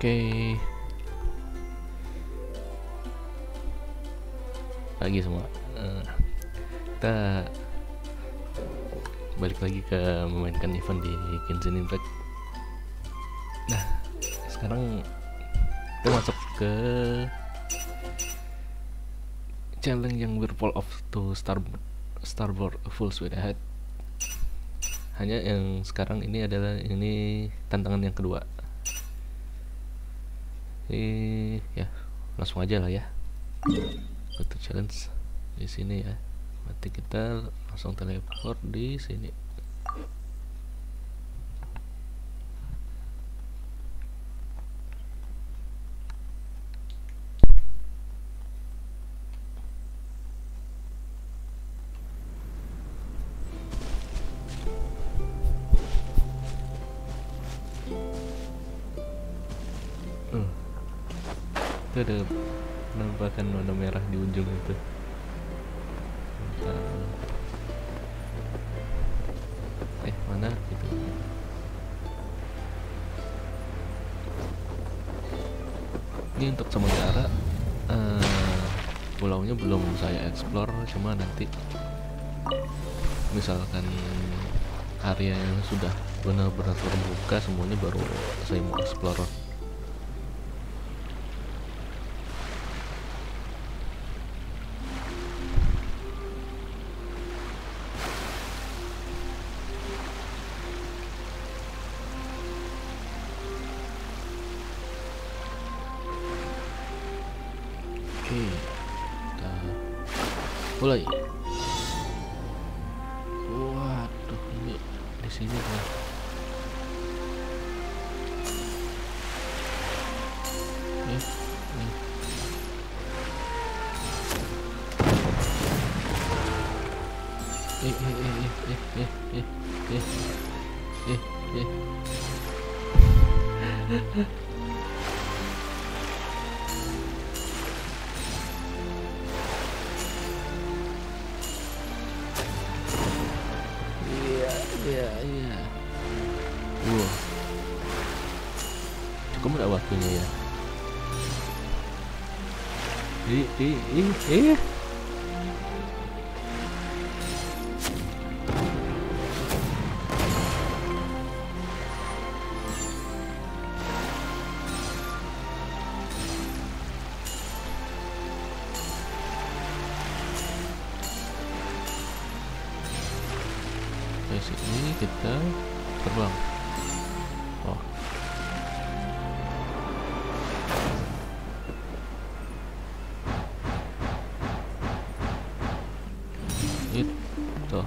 Oke. Pagi semua. Eh, kita balik lagi ke memainkan event di Genshin Impact. Nah, sekarang kita masuk ke challenge yang berpol of to star starboard full speed ahead hanya yang sekarang ini adalah ini tantangan yang kedua eh ya langsung aja lah ya. To challenge di sini ya. Mati kita langsung teleport di sini itu ada penampakan warna merah di ujung itu. Eh mana itu? Ini untuk sementara eh, pulaunya belum saya explore cuma nanti misalkan area yang sudah benar-benar terbuka semuanya baru saya mau explore Oke, kita mulai. Waduh, ini di sini kan. Eh, eh. Eh, eh, eh, eh, eh, eh, eh, eh, eh, ya iya. iya. Wow cukup nggak waktunya ya? Di di ih eh iya. Dari sini kita terbang. Oh. Itu.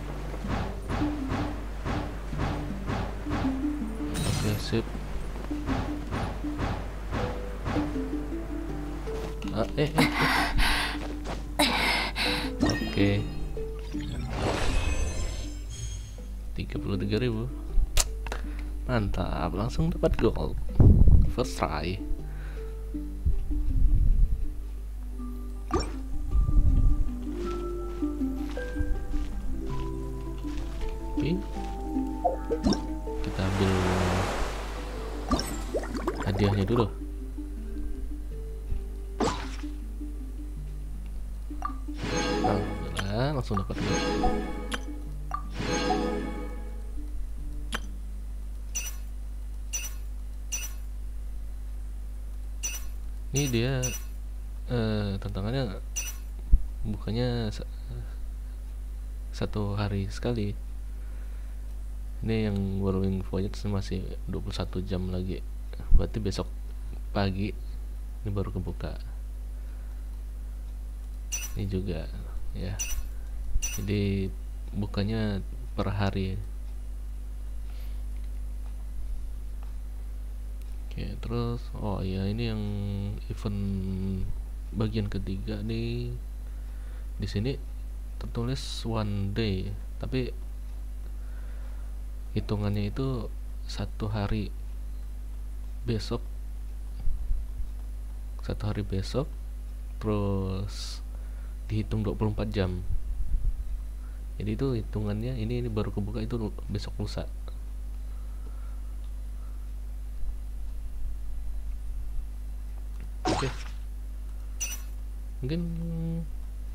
Oke, sip. Ah, eh, eh, eh. Oke. 33.000 mantap langsung dapat gold first try. Oke kita ambil hadiahnya dulu. Langsung dapat ini dia eh, tantangannya bukannya sa- satu hari sekali. Ini yang whirlwind voyage masih 21 jam lagi. Berarti besok pagi ini baru kebuka. Ini juga ya. Jadi bukannya per hari. Oke, terus oh ya ini yang event bagian ketiga nih di sini tertulis one day, tapi hitungannya itu satu hari besok. Satu hari besok terus dihitung 24 jam. Jadi itu hitungannya ini ini baru kebuka itu besok lusa mungkin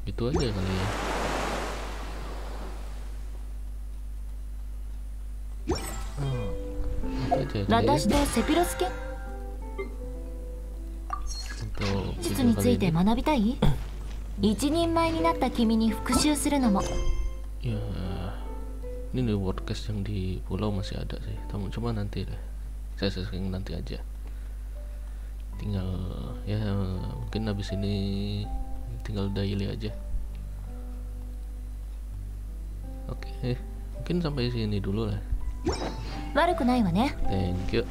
itu aja kali ya oh, itu aja kali ya 私とセピロスケ untuk 術 video につ kali いて ini 学びたい一人前になった君に復習するのも ya ini nih podcast yang di pulau masih ada sih Tamu cuma nanti deh saya sering nanti aja tinggal ya mungkin habis ini tinggal daily aja. Oke okay. mungkin sampai sini dulu lah. Thank you.